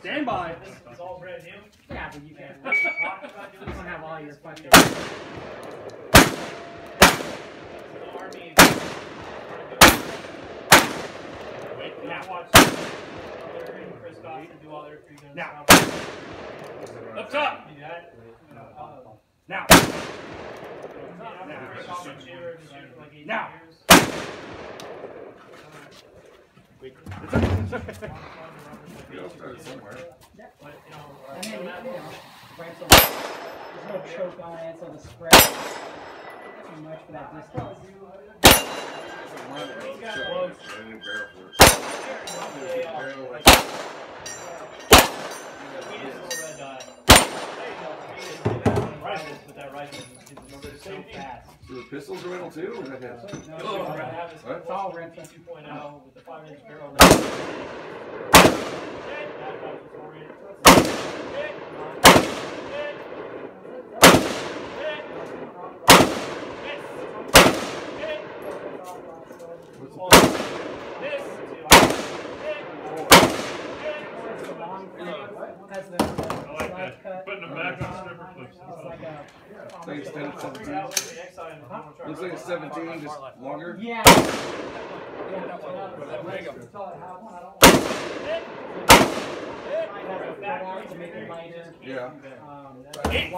Stand by. It's all brand new. Yeah, but you can. Are about doing You don't have all your fucking. Army. Wait, now. watch. Chris Dawson do all their three minutes. Now. Up top. Do that. Uh, Now. eight Now. Years. Wait. We all started somewhere. But, you know, And then, you know, there's no choke on it, so the spread is too much for that distance. They, Barrel, like, like- we just little red dot. There you go. We just did that rifle with that rifle. Just remember it's so the pistols are rental too? Or that has- No, it's I not. have this What? It's all rental. 2.0 with the 5 inch barrel. It's the like a. It's like it's 10 to 17. Looks like it's 17, just longer. Yeah. Yeah. Eight.